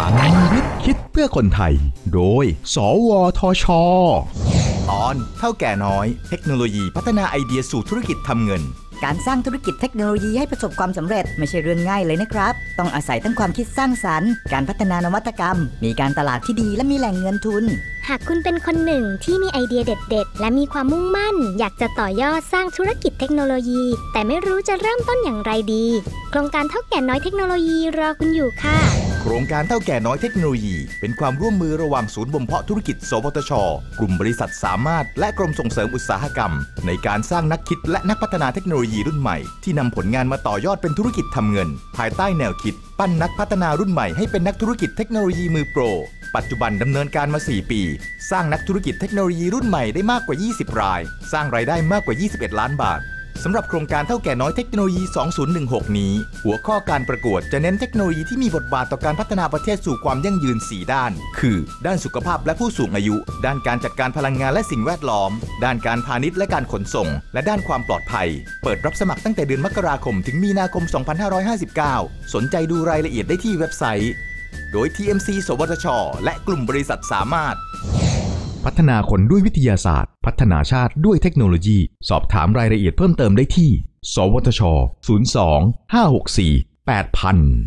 ลังวิทย์คิดเพื่อคนไทย โดย สวทช ตอนเท่าแก่น้อย เทคโนโลยีพัฒนาไอเดียสู่ธุรกิจทำเงินการสร้างธุรกิจเทคโนโลยีให้ประสบความสำเร็จไม่ใช่เรื่องง่ายเลยนะครับ ต้องอาศัยทั้งความคิดสร้างสรรค์ การพัฒนานวัตกรรม มีการตลาดที่ดีและมีแหล่งเงินทุน หากคุณเป็นคนหนึ่งที่มีไอเดียเด็ด ๆ และมีความมุ่งมั่น อยากจะต่อยอดสร้างธุรกิจเทคโนโลยี แต่ไม่รู้จะเริ่มต้นอย่างไรดี โครงการเท่าแก่น้อยเทคโนโลยีรอคุณอยู่ค่ะโค รงการเท่าแก่น้อยเทคโนโลยี เป็นความร่วมมือระหว่างศูนย์บ่มเพาะธุรกิจ สวทช กลุ่มบริษัทสามารถ และกรมส่งเสริมอุตสาหกรรม ในการสร้างนักคิดและนักพัฒนาเทคโนโลยีรุ่นใหม่ ที่นำผลงานมาต่อยอดเป็นธุรกิจทำเงิน ภายใต้แนวคิด ปั้นนักพัฒนารุ่นใหม่ให้เป็นนักธุรกิจเทคโนโลยีมือโปร ปัจจุบันดำเนินการมา 4 ปี สร้างนักธุรกิจเทคโนโลยีรุ่นใหม่ได้มากกว่า 20 ราย สร้างรายได้มากกว่า 21 ล้านบาท สำหรับโครงการเท่าแก่น้อยเทคโนโลยี 2016 นี้ หัวข้อการประกวดจะเน้นเทคโนโลยีที่มีบทบาทต่อการพัฒนาประเทศสู่ความยั่งยืน 4 ด้าน คือ ด้านสุขภาพและผู้สูงอายุ ด้านการจัดการพลังงานและสิ่งแวดล้อม ด้านการพาณิชย์และการขนส่ง และด้านความปลอดภัย เปิดรับสมัครตั้งแต่เดือนมกราคมถึงมีนาคม 2559 สนใจดูรายละเอียดได้ที่เว็บไซต์ โดย TMC สวทช และกลุ่มบริษัทสามารถ พัฒนาคนด้วยวิทยาศาสตร์ พัฒนาชาติด้วยเทคโนโลยี สอบถามรายละเอียดเพิ่มเติมได้ที่ สวทช 02 564 8000